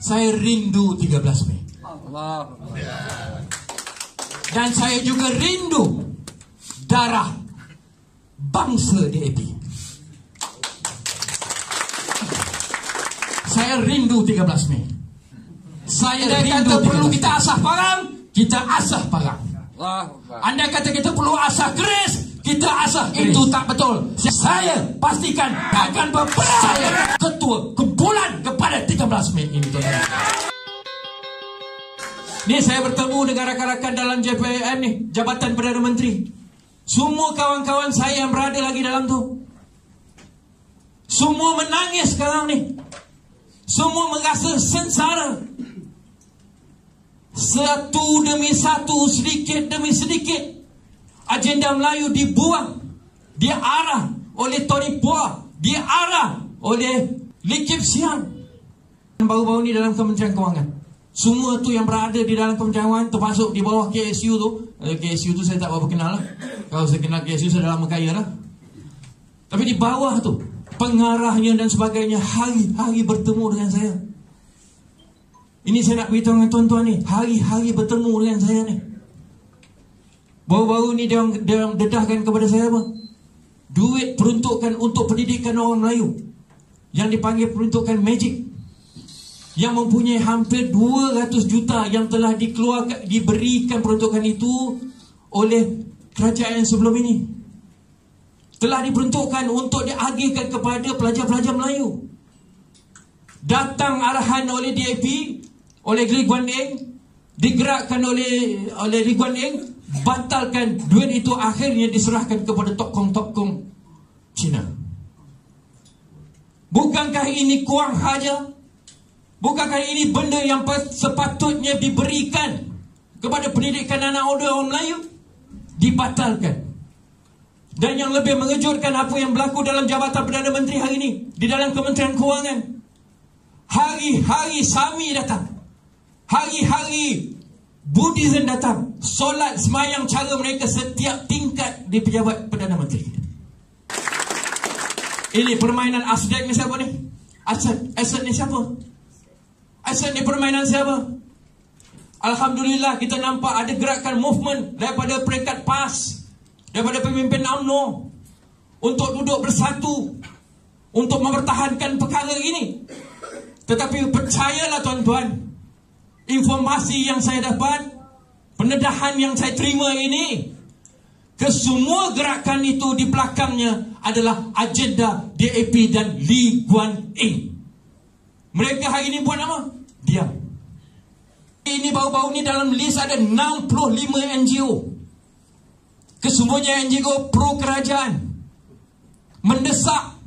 Saya rindu 13 Mei. Allah. Dan saya juga rindu darah bangsa DAP. Saya rindu 13 Mei. Saya Anda rindu kata perlu 13 kita asah parang, kita asah parang. Anda kata kita perlu asah keris, kita asah Keris. itu tak betul. Saya pastikan akan berperang. Ketua kumpulan kepada 13 Mei ini tuan-tuan. Ni saya bertemu dengan rakan-rakan dalam JPN ni, Jabatan Perdana Menteri. Semua kawan-kawan saya yang berada lagi dalam tu. Semua menangis sekarang ni. Semua merasa sengsara. Satu demi satu, sedikit demi sedikit. Agenda Melayu dibuang. Diarah oleh Tony Pua. Diarah oleh Lee Kip Siang. Baru-baru ni dalam Kementerian Kewangan. Semua tu yang berada di dalam Kementerian Kewangan termasuk di bawah KSU tu. Eh, KSU tu saya tak berapa kenal lah. Kalau saya kenal KSU saya dah lama kaya lah. Tapi di bawah tu pengarahnya dan sebagainya hari-hari bertemu dengan saya. Ini saya nak beritahu dengan tuan-tuan ni, hari-hari bertemu dengan saya ni. Baru-baru ni dia dia dedahkan kepada saya apa? Duit peruntukan untuk pendidikan orang Melayu yang dipanggil peruntukan magic yang mempunyai hampir 200 juta yang telah dikeluarkan diberikan peruntukan itu oleh kerajaan sebelum ini telah diperuntukkan untuk diagihkan kepada pelajar-pelajar Melayu. Datang arahan oleh DAP, oleh Lee Kuan Eng, digerakkan oleh oleh Lee Kuan Eng, batalkan duit itu akhirnya diserahkan kepada tokong-tokong Cina. Bukankah ini kurang haja? Bukankah ini benda yang sepatutnya diberikan kepada pendidikan anak orang Melayu? Dibatalkan. Dan yang lebih mengejutkan apa yang berlaku dalam Jabatan Perdana Menteri hari ini di dalam Kementerian Kewangan. Hari-hari Sami datang. Hari-hari Buddhism datang. Solat semayang cara mereka setiap tingkat di pejabat Perdana Menteri. Ini permainan Asdek ni siapa ni? Asad, Asad ni siapa? Asad ni permainan siapa? Alhamdulillah kita nampak ada gerakan movement daripada peringkat PAS daripada pemimpin UMNO untuk duduk bersatu untuk mempertahankan perkara ini. Tetapi percayalah tuan-tuan, informasi yang saya dapat, pendedahan yang saya terima ini, kesemua gerakan itu di belakangnya adalah agenda DAP dan Lee Kuan Eng. Mereka hari ini buat apa? Diam. Ini baru-baru ni dalam list ada 65 NGO. Kesemuanya NGO pro kerajaan. Mendesak.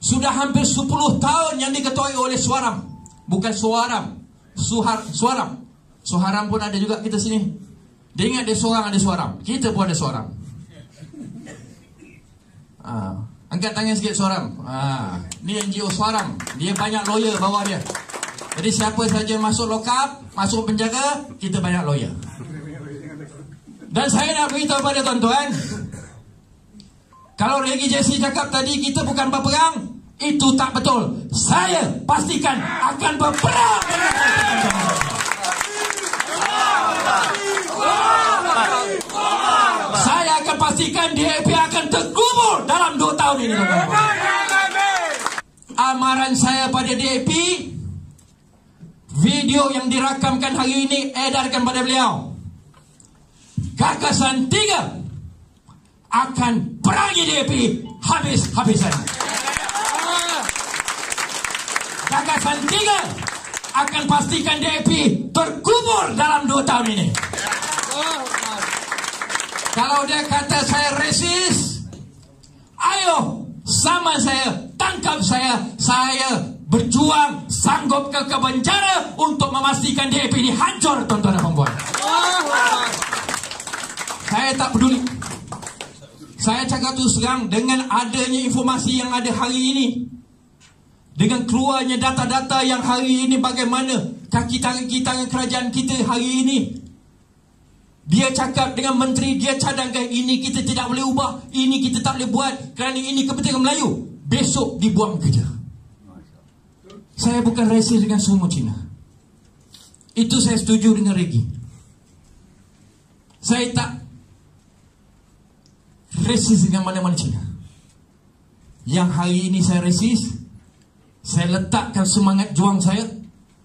Sudah hampir 10 tahun yang diketuai oleh Suaram. Bukan Suaram. Suhar, Suaram. Suharam pun ada juga kita sini. Dia ingat dia seorang ada Suaram. Kita pun ada Suaram. Ah, angkat tangan sikit Suaram. Ah, ni NGO Suaram. Dia banyak lawyer bawah dia. Jadi siapa saja masuk lokap, masuk penjaga, kita banyak lawyer. Dan saya nak beritahu pada tuan-tuan, kalau Regi Jesse cakap tadi kita bukan berperang, itu tak betul. Saya pastikan akan berperang. Saya akan pastikan DAP akan terkubur dalam 2 tahun ini. Amaran saya pada DAP, video yang dirakamkan hari ini edarkan pada beliau. Gagasan tiga akan perangi DAP habis-habisan. Gagasan tiga akan pastikan DAP terkubur dalam dua tahun ini. Kalau dia kata saya resis, ayo sama saya, tangkap saya, saya berjuang sanggup ke ke penjara untuk memastikan DAP ini hancur tuan-tuan dan puan Saya tak peduli. Saya cakap tu serang dengan adanya informasi yang ada hari ini. Dengan keluarnya data-data yang hari ini bagaimana kaki tangan-tangan kerajaan kita hari ini. Dia cakap dengan menteri, dia cadangkan ini kita tidak boleh ubah, ini kita tak boleh buat kerana ini kepentingan Melayu. Besok dibuang kerja. Saya bukan rasis dengan semua Cina. Itu saya setuju dengan Regi. Saya tak rasis dengan mana-mana Cina. Yang hari ini saya rasis, saya letakkan semangat juang saya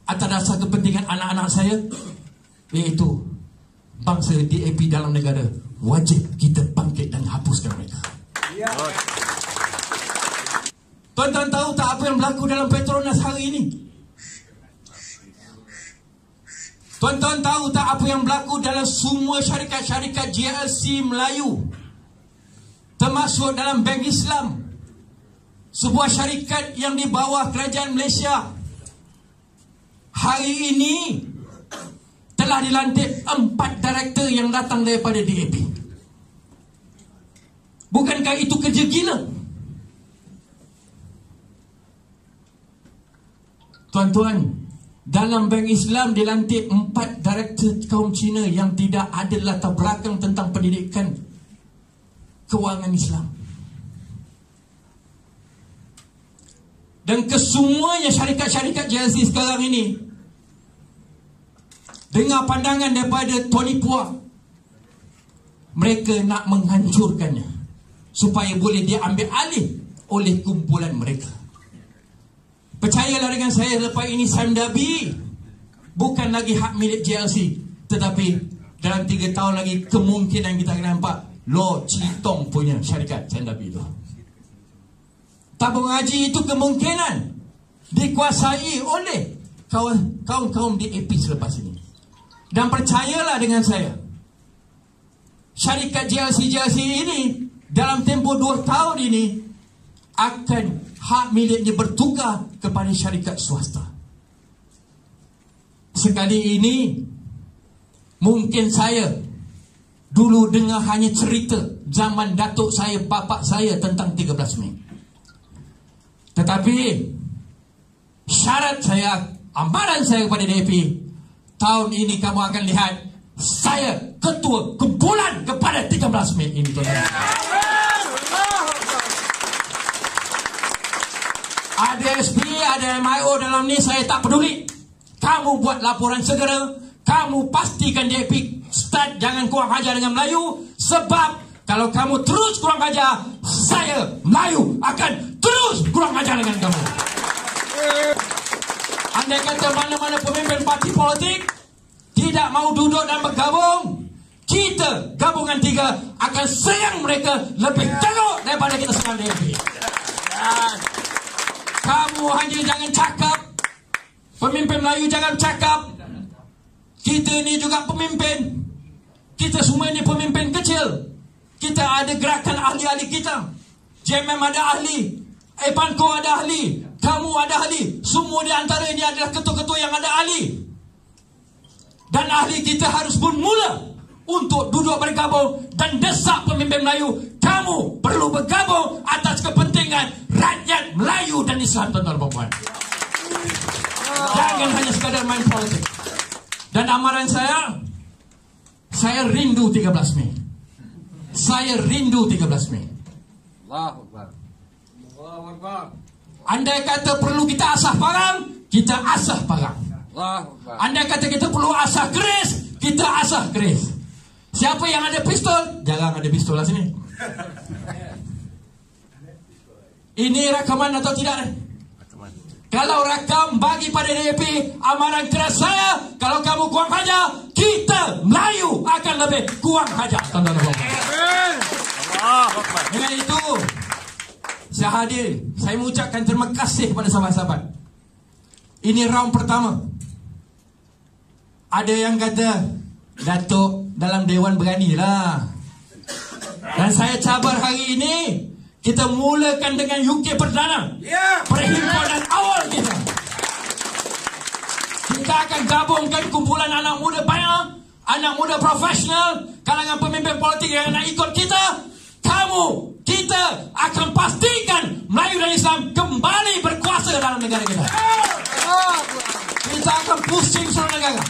atas dasar kepentingan anak-anak saya iaitu bangsa DAP dalam negara wajib kita bangkit dan hapuskan mereka. Ya. Tuan-tuan tahu tak apa yang berlaku dalam Petronas hari ini? Tuan-tuan tahu tak apa yang berlaku dalam semua syarikat-syarikat GLC Melayu? Termasuk dalam Bank Islam. Sebuah syarikat yang di bawah kerajaan Malaysia. Hari ini telah dilantik empat director yang datang daripada DAP. Bukankah itu kerja gila? Tuan-tuan, dalam Bank Islam dilantik empat director kaum Cina yang tidak ada latar belakang tentang pendidikan kewangan Islam. Dan kesemuanya syarikat-syarikat JLC sekarang ini Dengar pandangan daripada Tony Pua Mereka nak menghancurkannya Supaya boleh diambil alih oleh kumpulan mereka Percayalah dengan saya lepas ini Sam Dabi bukan lagi hak milik JLC tetapi dalam 3 tahun lagi kemungkinan kita akan nampak Lo Citong punya syarikat Sam Dabi itu. Tabung haji itu kemungkinan dikuasai oleh kaum-kaum di AP selepas ini. Dan percayalah dengan saya syarikat JLC-JLC ini dalam tempoh 2 tahun ini akan hak miliknya bertukar kepada syarikat swasta. Sekali ini mungkin saya dulu dengar hanya cerita zaman datuk saya, bapa saya tentang 13 Mei. Tetapi syarat saya, amaran saya kepada DAP, tahun ini kamu akan lihat saya ketua kumpulan kepada 13 Mei ini tuan-tuan. Ada ada MIO dalam ni saya tak peduli. Kamu buat laporan segera, kamu pastikan DAP start jangan kurang ajar dengan Melayu sebab kalau kamu terus kurang ajar, saya Melayu akan terus kurang ajar dengan kamu. Anda kata mana-mana pemimpin parti politik tidak mau duduk dan bergabung, kita gabungan tiga akan sayang mereka lebih teruk daripada kita serang DAP. Kamu hanya jangan cakap. Pemimpin Melayu jangan cakap. Kita ni juga pemimpin. Kita semua ni pemimpin kecil. Kita ada gerakan ahli-ahli kita. JMM ada ahli. Epanko ada ahli. Kamu ada ahli. Semua di antara ini adalah ketua-ketua yang ada ahli. Dan ahli kita harus pun mula untuk duduk bergabung dan desak pemimpin Melayu kamu perlu bergabung atas kepentingan rakyat Melayu dan Islam tuan-tuan dan puan jangan hanya sekadar main politik. Dan amaran saya saya rindu 13 Mei. Saya rindu 13 Mei. Andai kata perlu kita asah parang kita asah parang Andai kata kita perlu asah keris kita asah keris Siapa yang ada pistol? Jangan ada pistol lah sini. Ini rakaman atau tidak? Kalau rakam bagi pada DAP amaran keras saya, kalau kamu kuang haja, kita Melayu akan lebih kuang haja. Dengan itu, saya hadir. Saya mengucapkan terima kasih kepada sahabat-sahabat. Ini round pertama. Ada yang kata, Datuk dalam Dewan beranilah. Dan saya cabar hari ini kita mulakan dengan UK Perdana. Ya. Perhimpunan awal kita. Kita akan gabungkan kumpulan anak muda banyak, anak muda profesional, kalangan pemimpin politik yang nak ikut kita. Kamu, kita akan pastikan Melayu dan Islam kembali berkuasa dalam negara kita. Kita akan pusing seluruh negara.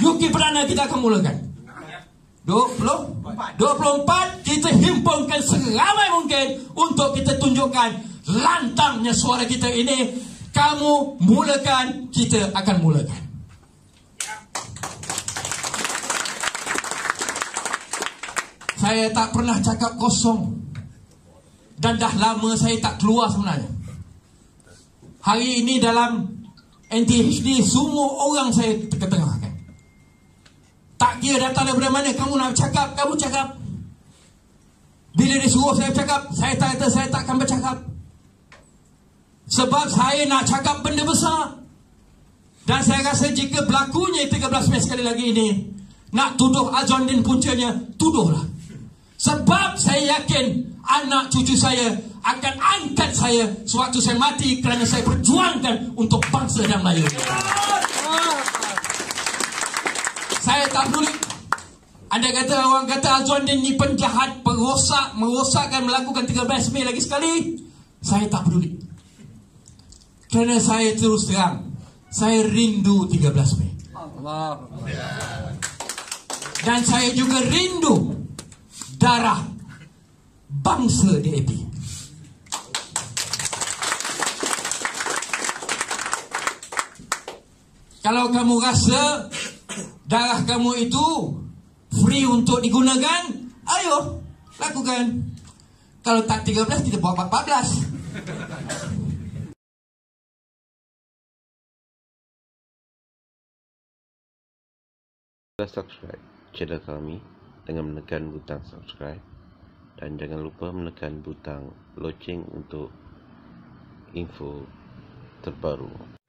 UK Perdana kita akan mulakan. 20 24 kita himpunkan seramai mungkin untuk kita tunjukkan lantangnya suara kita ini Kamu mulakan, kita akan mulakan. Saya tak pernah cakap kosong. Dan dah lama saya tak keluar sebenarnya. Hari ini dalam NTHD semua orang saya ketengahkan. Tak kira datang daripada mana kamu nak cakap, kamu cakap. Bila dia suruh saya cakap, saya tak kata saya tak akan bercakap. Sebab saya nak cakap benda besar. Dan saya rasa jika berlakunya 13 Mei sekali lagi ini, nak tuduh Azwandin puncanya, tuduhlah. Sebab saya yakin anak cucu saya akan angkat saya sewaktu saya mati kerana saya perjuangkan untuk bangsa dan Melayu. Saya tak peduli. Anda kata orang kata Azwandin ni penjahat, perosak, merosakkan melakukan 13 Mei lagi sekali. Saya tak peduli. Kerana saya terus terang, saya rindu 13 Mei. Dan saya juga rindu darah bangsa DAP. Kalau kamu rasa darah kamu itu free untuk digunakan, ayo lakukan. Kalau tak 13 kita buat 14. subscribe channel kami dengan menekan butang subscribe dan jangan lupa menekan butang loceng untuk info terbaru.